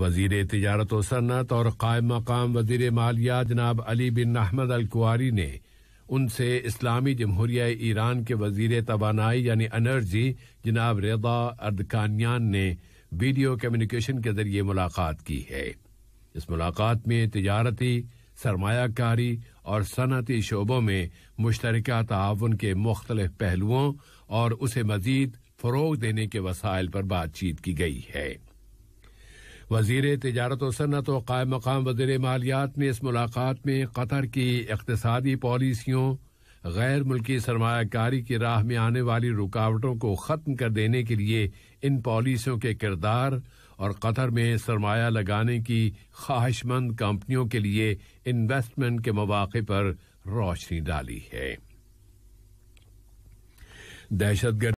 वज़ीर तजारत व सन्नत और कायम मकाम वज़ीर मालिया जनाब अली बिन अहमद अल कुआरी ने उनसे इस्लामी जमहूरिया ईरान के वज़ीर तोानाई यानी अनर्जी जनाब रेदा अर्दकानियान ने वीडियो कम्युनिकेशन के ज़रिए मुलाकात की है। इस मुलाकात में तजारती सरमायाकारी और सनती शोबों में मुश्तर ताउन के मुख्तलिफ़ पहलुओं और उसे मजीद फरोग देने के वसाइल पर बातचीत की गई है। वज़ीर तजारत व सन्नत व कायम मकाम वज़ीर मालियात ने इस मुलाकात में कतर की इकतसादी पॉलिसियों, गैर मुल्की सरमाकारी की राह में आने वाली रुकावटों को खत्म कर देने के लिए इन पॉलिसियों के किरदार और कतर में सरमाया लगाने की ख्वाहिशमंद कंपनियों के लिए इन्वेस्टमेंट के मौके पर रोशनी डाली है। दहशतगर्द